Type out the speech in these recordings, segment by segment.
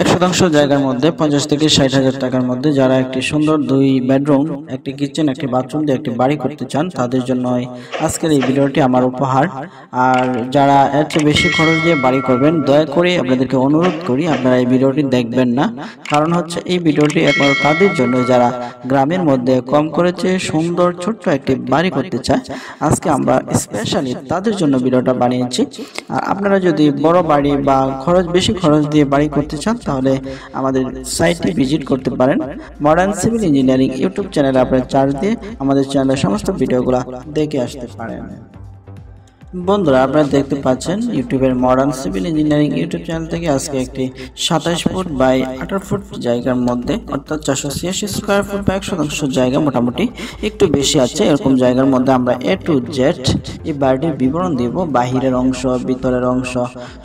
এক শতাংশ জায়গার মধ্যে পঞ্চাশ থেকে ষাট হাজার টাকার মধ্যে যারা একটি সুন্দর দুই বেডরুম, একটি কিচেন, একটি বাথরুম দিয়ে একটি বাড়ি করতে চান, তাদের জন্য আজকের এই ভিডিওটি আমার উপহার। আর যারা এর বেশি খরচ দিয়ে বাড়ি করবেন, দয়া করে আপনাদেরকে অনুরোধ করি, আপনারা এই ভিডিওটি দেখবেন না। কারণ হচ্ছে এই ভিডিওটি একবার তাদের জন্য যারা গ্রামের মধ্যে কম করেছে, সুন্দর ছোট্ট একটি বাড়ি করতে চায়, আজকে আমরা স্পেশালি তাদের জন্য ভিডিওটা বানিয়েছি। আর আপনারা যদি বড় বাড়ি বা খরচ, বেশি খরচ দিয়ে বাড়ি করতে চান তাহলে আমাদের সাইটটি ভিজিট করতে পারেন। মডার্ন সিভিল ইঞ্জিনিয়ারিং ইউটিউব চ্যানেলে আপনারা চার্জ দিয়ে আমাদের চ্যানেলের সমস্ত ভিডিওগুলো দেখে আসতে পারেন। বন্ধুরা, আপনারা দেখতে পাচ্ছেন ইউটিউবের modern civil engineering YouTube channel থেকে আজকে একটি সাতাশ ফুট বাই আঠারো ফুট জায়গার মধ্যে, অর্থাৎ চারশো ছিয়াশি স্কোয়ার ফুট বা এক শতাংশ জায়গা মোটামুটি একটু বেশি আছে। এরকম জায়গার মধ্যে আমরা এ টু জেড এই বাড়িটির বিবরণ দিব, বাহিরের অংশ, ভিতরের অংশ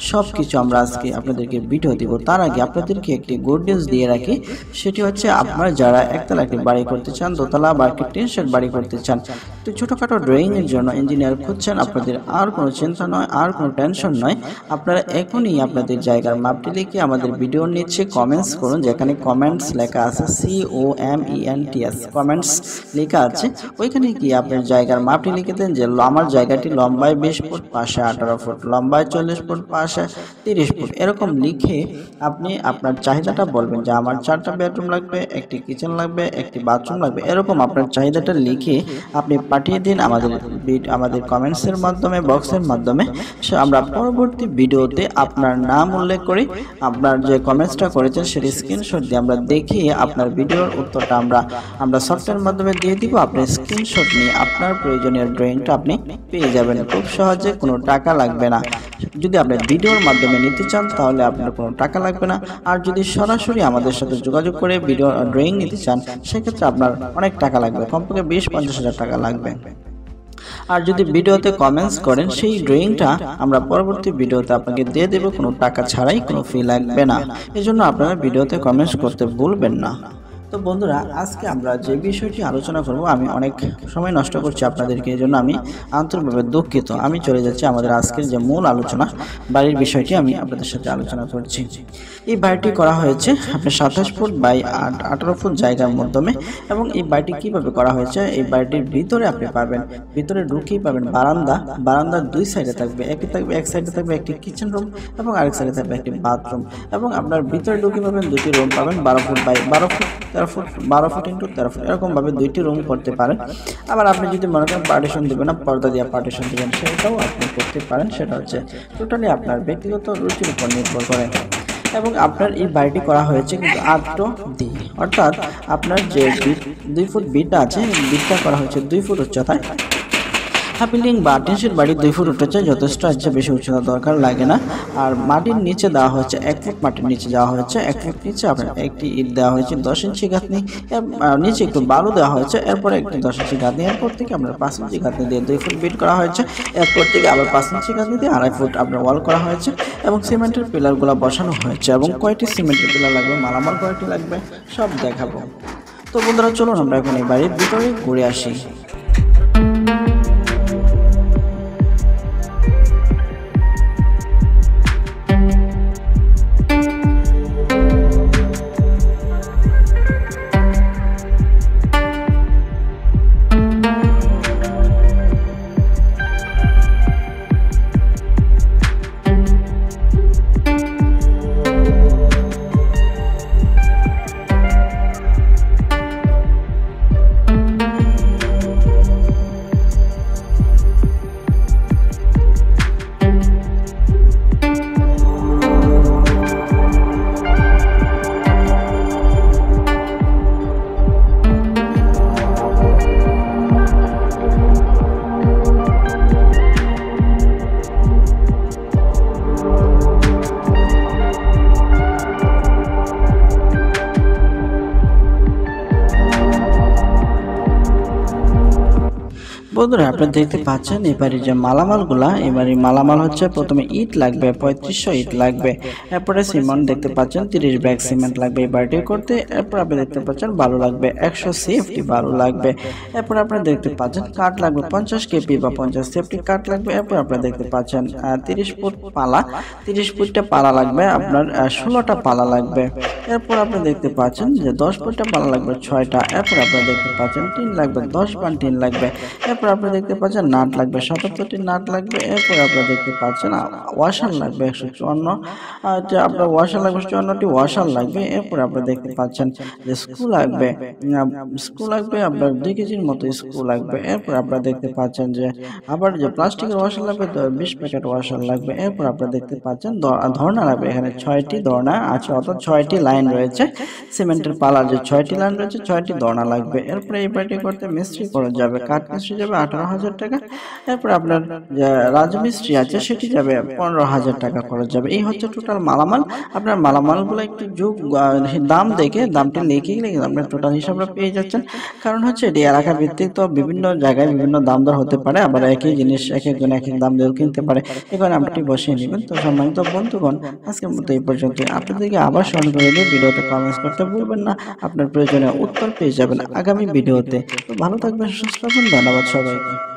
সব কিছু আমরা আজকে আপনাদেরকে ভিডিও দিব। তার আগে আপনাদেরকে একটি গুড নিউজ দিয়ে রাখি, সেটি হচ্ছে আপনারা যারা একতলা একটি বাড়ি করতে চান, দোতলা বা একটি টিনশেড বাড়ি করতে চান তো ছোটোখাটো ড্রয়িংয়ের জন্য ইঞ্জিনিয়ার খুঁজছেন আপনাদের আর কোনো চিন্তা নয়, আর কোনো টেনশন নয়। আপনারা এখনই আপনাদের জায়গার মাপটি লিখে আমাদের ভিডিও নিচ্ছে কমেন্টস করুন, যেখানে কমেন্টস লেখা আছে C O M E N T S comments লেখা আছে। ওইখানে গিয়ে আপনার জায়গার মাপটি লিখে দেন যে আমার জায়গাটি লম্বায় বিশ ফুট, পাশে আঠারো ফুট, লম্বায় চল্লিশ ফুট, পাশে তিরিশ ফুট। এরকম লিখে আপনি আপনার চাহিদাটা বলবেন যে আমার চারটা বেডরুম লাগবে, একটি কিচেন লাগবে, একটি বাথরুম লাগবে। এরকম আপনার চাহিদাটা লিখে আপনি পাঠিয়ে দিন আমাদের আমাদের কমেন্টসের মাধ্যমে বক্সের মাধ্যমে। আমরা পরবর্তী ভিডিওতে আপনার নাম উল্লেখ করি আপনার যে কমেন্টসটা করেছেন সেটি স্ক্রিনশট দিয়ে আমরা দেখিয়ে আপনার ভিডিওর উত্তরটা আমরা আমরা সফটওয়্যার মাধ্যমে দিয়ে দিব। আপনি স্ক্রিনশট নিয়ে আপনার প্রয়োজনীয় ড্রয়িংটা আপনি পেয়ে যাবেন। খুব সহজে কোনো টাকা লাগবে না। যদি আপনি ভিডিওর মাধ্যমে নিতে চান, তাহলে আপনার কোনো টাকা লাগবে না। আর যদি সরাসরি আমাদের সাথে যোগাযোগ করে ভিডিও ড্রয়িং নিতে চান, সেক্ষেত্রে আপনার অনেক টাকা লাগবে। কমপক্ষে বিশ, পঞ্চাশ হাজার টাকা লাগবে। আর যদি ভিডিওতে কমেন্টস করেন, সেই ড্রয়িংটা আমরা পরবর্তী ভিডিওতে আপনাকে দিয়ে দেবো। কোনো টাকা ছাড়াই কোনো ফি লাগবে না। এজন্য আপনারা ভিডিওতে কমেন্টস করতে ভুলবেন না। তো বন্ধুরা, আজকে আমরা যে বিষয়টি আলোচনা করব, আমি অনেক সময় নষ্ট করছি আপনাদেরকে, এই জন্য আমি আন্তরিকভাবে দুঃখিত। আমি চলে যাচ্ছি আমাদের আজকের যে মূল আলোচনা, বাড়ির বিষয়টি আমি আপনাদের সাথে আলোচনা করছি। এই বাড়িটি করা হয়েছে আপনার সাতাশ ফুট বাই আট, আঠারো ফুট জায়গার মাধ্যমে এবং এই বাড়িটি কীভাবে করা হয়েছে, এই বাড়িটির ভিতরে আপনি পাবেন, ভিতরে ঢুকেই পাবেন বারান্দা, বারান্দার দুই সাইডে থাকবে একটি থাকবে, এক সাইডে থাকবে একটি কিচেন রুম এবং আরেক সাইডে থাকবে একটি বাথরুম এবং আপনার ভিতরে ঢুকে পাবেন দুটি রুম পাবেন, বারো ফুট বাই, বারো ফুট তেরো ফুট, বারো ফুট ইন্টু তেরো ফুট, এরকমভাবে দুইটি রুম করতে পারেন। আবার আপনি যদি মনে করেন পার্টিশন দেবেন না, পর্দা দিয়ে পার্টিশন দেবেন, সেটাও আপনি করতে পারেন। সেটা হচ্ছে টোটালি আপনার ব্যক্তিগত রুচির উপর নির্ভর করে। এবং আপনার এই বাড়িটি করা হয়েছে কিন্তু আটটো দি অর্থাৎ আপনার যে দুই ফুট বিটটা আছে, বিটটা করা হয়েছে দুই ফুট উচ্চতায়। বিল্ডিং বা টিনশের বাড়ি দুই ফুট উঠেছে, যথেষ্ট আছে, বেশি উচ্চতা দরকার লাগে না। আর মাটির নিচে দেওয়া হয়েছে, এক ফুট মাটির নিচে দেওয়া হয়েছে, এক ফুট নিচে আপনার একটি ইট দেওয়া হয়েছে, দশ ইঞ্চি গাঁথনি নিচে একটু বালু দেওয়া হয়েছে, এরপরে একটি দশ ইঞ্চি গাঁথনি এরপর থেকে আপনার পাঁচ ইঞ্চি গাঁথনি দিয়ে দুই ফুট বিট করা হয়েছে, এরপর থেকে আবার পাঁচ ইঞ্চি গাঁথনি দিয়ে আড়াই ফুট আপনার ওয়াল করা হয়েছে এবং সিমেন্টের পিলারগুলো বসানো হয়েছে এবং কয়টি সিমেন্টের পিলার লাগবে, মালামাল কয়টি লাগবে, সব দেখাবো। তো বন্ধুরা, চলুন আমরা এখন এই বাড়ির ভিতরে ঘুরে আসি। বন্ধুরা, আপনারা দেখতে পাচ্ছেন, এবারে যে মালামালগুলা, এবারে মালামাল হচ্ছে প্রথমে ইট লাগবে, পঁয়ত্রিশশো ইট লাগবে। এরপরে সিমেন্ট দেখতে পাচ্ছেন, তিরিশ ব্যাগ সিমেন্ট লাগবে এই বাড়িটি করতে, এরপর আপনি দেখতে পাচ্ছেন, বালু লাগবে, একশো সেফটি বালু লাগবে। এরপর আপনারা দেখতে পাচ্ছেন, কাঠ লাগবে পঞ্চাশ কেপি বা পঞ্চাশ সেফটি কাঠ লাগবে, এরপর আপনারা দেখতে পাচ্ছেন তিরিশ ফুট পালা, তিরিশ ফুটটা পালা লাগবে, আপনার ষোলোটা পালা লাগবে। এরপর আপনি দেখতে পাচ্ছেন যে দশ ফুটটা পালা লাগবে ছয়টা, এরপর আপনারা দেখতে পাচ্ছেন টিন লাগবে, দশ বান টিন লাগবে। এরপর আপনি দেখতে পাচ্ছেন, নাট লাগবে সাতাত্তরটি নাট লাগবে, এরপর আপনারা দেখতে পাচ্ছেন ওয়াশার লাগবে একশো চুয়ান্ন আপনার ওয়াশার লাগবে চুয়ান্নটি ওয়াশার লাগবে, এরপর আপনারা দেখতে পাচ্ছেন যে স্ক্রু লাগবে স্ক্রু লাগবে, আপনার দুই কেজির মতো স্ক্রু লাগবে, এরপর আপনারা দেখতে পাচ্ছেন যে আবার যে প্লাস্টিকের ওয়াশার লাগবে বিশ প্যাকেট ওয়াশার লাগবে, এরপর আপনারা দেখতে পাচ্ছেন ধর্ণা লাগবে, এখানে ছয়টি ধর্না আছে, অর্থাৎ ছয়টি লাইন রয়েছে, সিমেন্টের পালার যে ছয়টি লাইন রয়েছে, ছয়টি ধর্না লাগবে, এরপরে এই বাড়িটি করতে মিস্ত্রি করা যাবে, কাঠ মিস্ত্রি যাবে আঠারো হাজার টাকা। এরপর আপনার রাজমিস্ত্রি আছে, সেটি যাবে পনেরো হাজার টাকা খরচ যাবে। এই হচ্ছে টোটাল মালামাল। আপনার মালামালগুলো একটু যুগ দাম দেখে, দামটা লিখে গেলে আপনার টোটাল হিসাবটা পেয়ে যাচ্ছেন। কারণ হচ্ছে, এটি এলাকা ভিত্তিক তো বিভিন্ন জায়গায় বিভিন্ন দাম দর হতে পারে। আবার একই জিনিস, এক একজন এক এক দাম দিয়েও কিনতে পারে। এখানে আপনি বসিয়ে নেবেন। তো সম্মানিত বন্ধুগণ, আজকের মতো এই পর্যন্ত আপনাদেরকে আবার স্মরণ করে দিয়ে ভিডিওতে কমেন্টস করতে ভুলবেন না। আপনার প্রয়োজনে উত্তর পেয়ে যাবেন আগামী ভিডিওতে। তো ভালো থাকবেন, সুস্থ থাকবেন। ধন্যবাদ সবাইকে